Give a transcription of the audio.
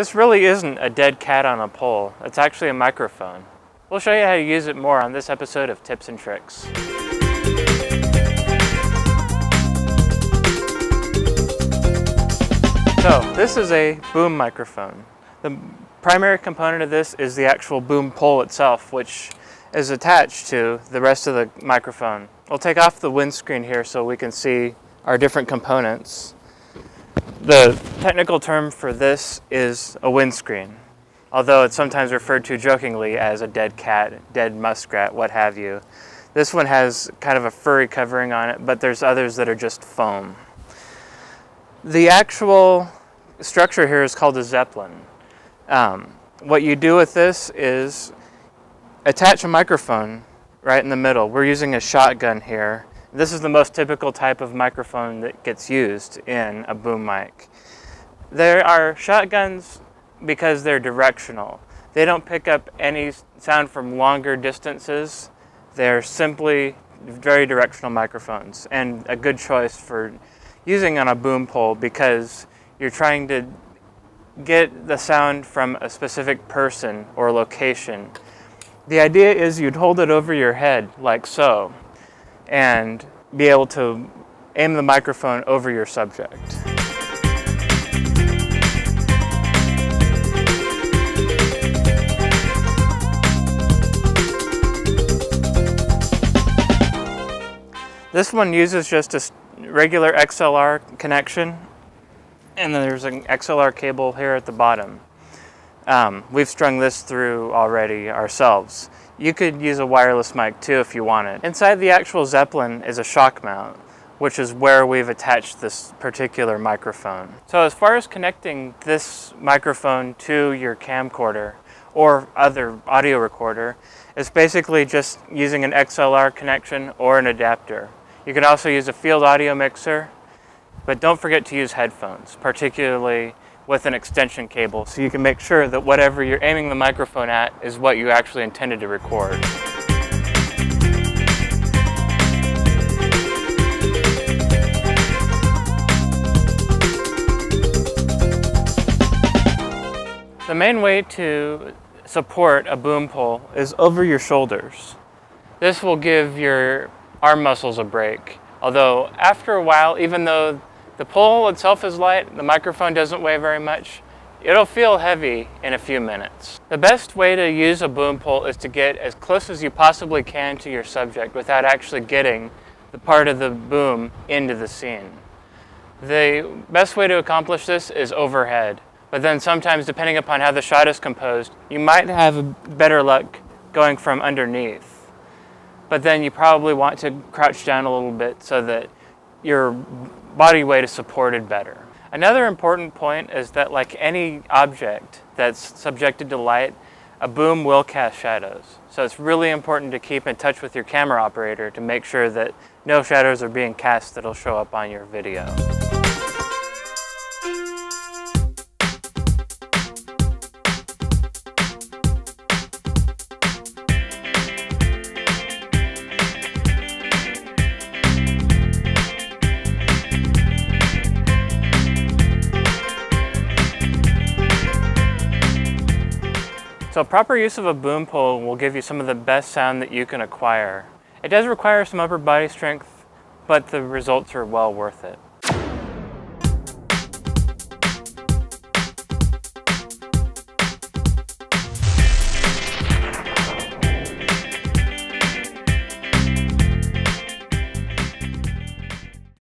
This really isn't a dead cat on a pole. It's actually a microphone. We'll show you how to use it more on this episode of Tips and Tricks. So, this is a boom microphone. The primary component of this is the actual boom pole itself, which is attached to the rest of the microphone. We'll take off the windscreen here so we can see our different components. The technical term for this is a windscreen, although it's sometimes referred to jokingly as a dead cat, dead muskrat, what have you. This one has kind of a furry covering on it, but there's others that are just foam. The actual structure here is called a Zeppelin. Um, what you do with this is attach a microphone right in the middle. We're using a shotgun here. This is the most typical type of microphone that gets used in a boom mic. There are shotguns because they're directional. They don't pick up any sound from longer distances. They're simply very directional microphones and a good choice for using on a boom pole because you're trying to get the sound from a specific person or location. The idea is you'd hold it over your head like so and be able to aim the microphone over your subject. This one uses just a regular XLR connection and then there's an XLR cable here at the bottom. Um, we've strung this through already ourselves. You could use a wireless mic too if you wanted. Inside the actual Zeppelin is a shock mount, which is where we've attached this particular microphone. So as far as connecting this microphone to your camcorder or other audio recorder, it's basically just using an XLR connection or an adapter. You can also use a field audio mixer, but don't forget to use headphones, particularly with an extension cable, so you can make sure that whatever you're aiming the microphone at is what you actually intended to record. The main way to support a boom pole is over your shoulders. This will give your arm muscles a break. Although after a while, even though the pole itself is light, the microphone doesn't weigh very much, it'll feel heavy in a few minutes. The best way to use a boom pole is to get as close as you possibly can to your subject without actually getting the part of the boom into the scene. The best way to accomplish this is overhead, but then sometimes depending upon how the shot is composed, you might have better luck going from underneath but then you probably want to crouch down a little bit so that your body weight is supported better. Another important point is that like any object that's subjected to light, a boom will cast shadows. So it's really important to keep in touch with your camera operator to make sure that no shadows are being cast that'll show up on your video. So proper use of a boom pole will give you some of the best sound that you can acquire. It does require some upper body strength, but the results are well worth it.